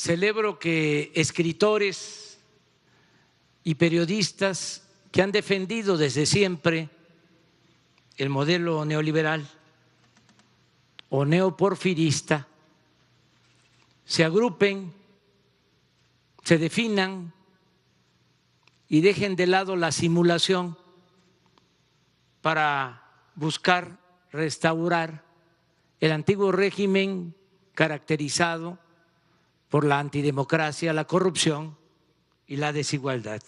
celebro que escritores y periodistas que han defendido desde siempre el modelo neoliberal o neoporfirista se agrupen, se definan y dejen de lado la simulación para buscar restaurar el antiguo régimen caracterizado por la antidemocracia, la corrupción y la desigualdad.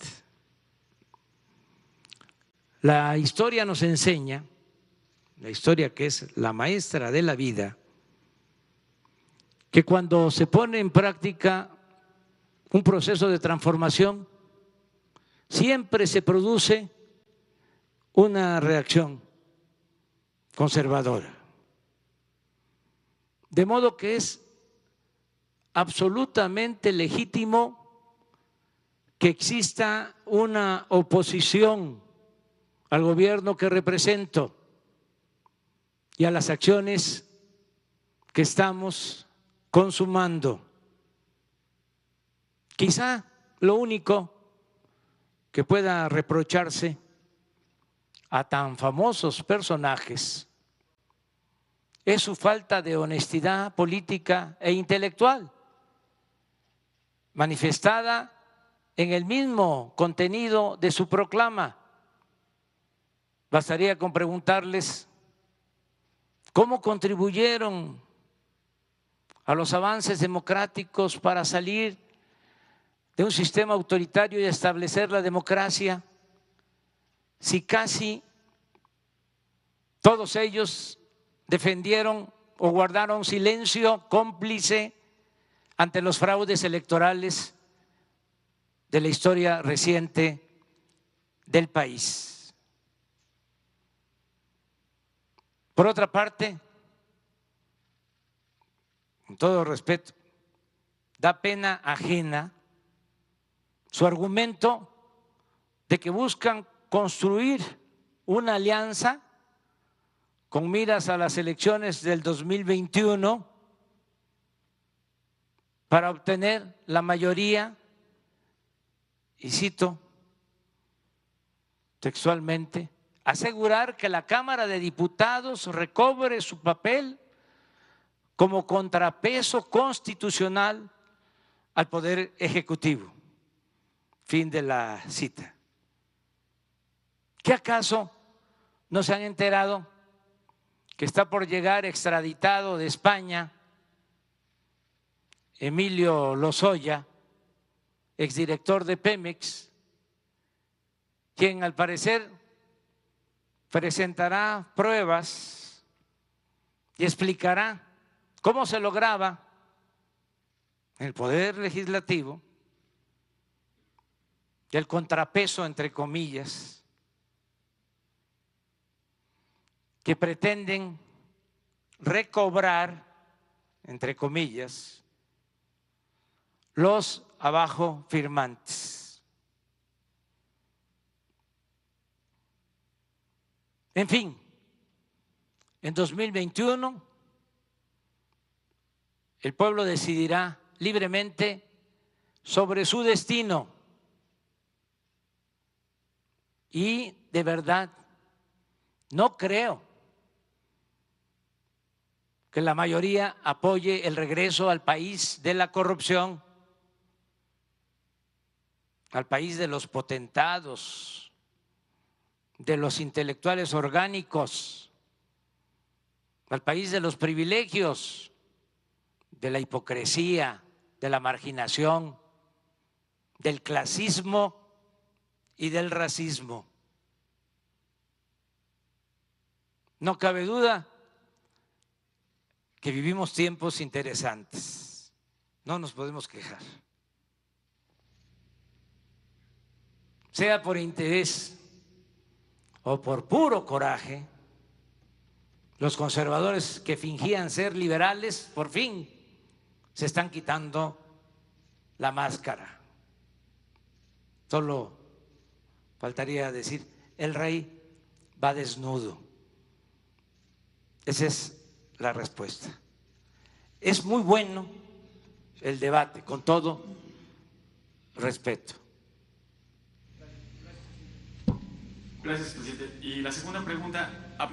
La historia nos enseña, la historia que es la maestra de la vida, que cuando se pone en práctica un proceso de transformación, siempre se produce una reacción conservadora. De modo que es absolutamente legítimo que exista una oposición al gobierno que represento y a las acciones que estamos consumando. Quizá lo único que pueda reprocharse a tan famosos personajes es su falta de honestidad política e intelectual manifestada en el mismo contenido de su proclama. Bastaría con preguntarles cómo contribuyeron a los avances democráticos para salir de un sistema autoritario y establecer la democracia, si casi todos ellos defendieron o guardaron silencio cómplice ante los fraudes electorales de la historia reciente del país. Por otra parte, con todo respeto, da pena ajena su argumento de que buscan construir una alianza con miras a las elecciones del 2021 para obtener la mayoría, y cito textualmente, asegurar que la Cámara de Diputados recobre su papel como contrapeso constitucional al Poder Ejecutivo. Fin de la cita. ¿Qué acaso no se han enterado que está por llegar extraditado de España Emilio Lozoya, exdirector de Pemex, quien al parecer presentará pruebas y explicará cómo se lograba el poder legislativo el contrapeso, entre comillas, que pretenden recobrar, entre comillas, los abajo firmantes. En fin, en 2021 el pueblo decidirá libremente sobre su destino y de verdad no creo que la mayoría apoye el regreso al país de la corrupción al país de los potentados, de los intelectuales orgánicos, al país de los privilegios, de la hipocresía, de la marginación, del clasismo y del racismo. No cabe duda que vivimos tiempos interesantes, no nos podemos quejar. Sea por interés o por puro coraje, los conservadores que fingían ser liberales, por fin se están quitando la máscara. Solo faltaría decir, el rey va desnudo. Esa es la respuesta. Es muy bueno el debate, con todo respeto. Gracias, presidente. Y la segunda pregunta,